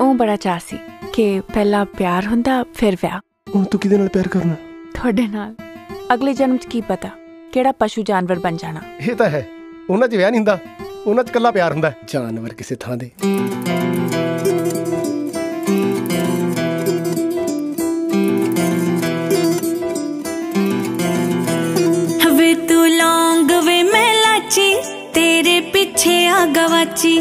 ਉਹ ਬੜਾ ਚਾਹ ਸੀ ਕਿ ਪਹਿਲਾਂ ਪਿਆਰ ਹੁੰਦਾ ਫਿਰ ਵਿਆਹ ਹੁਣ ਤੂੰ ਕਿਹਦੇ ਨਾਲ ਪਿਆਰ ਕਰਨਾ ਤੁਹਾਡੇ ਨਾਲ ਅਗਲੇ ਜਨਮ 'ਚ ਕੀ ਪਤਾ ਕਿਹੜਾ ਪਸ਼ੂ ਜਾਨਵਰ ਬਣ ਜਾਣਾ ਇਹ ਤਾਂ ਹੈ ਉਹਨਾਂ 'ਚ ਵਿਆਹ ਨਹੀਂ ਹੁੰਦਾ ਉਹਨਾਂ 'ਚ ਕੱਲਾ ਪਿਆਰ ਹੁੰਦਾ ਜਾਨਵਰ ਕਿਸੇ ਥਾਂ ਦੇ ਵੇ ਤੂੰ ਲੌਂਗ ਵੇ ਮੈਂ ਲਾਚੀ ਤੇਰੇ ਪਿੱਛੇ ਆ ਗਵਾਚੀ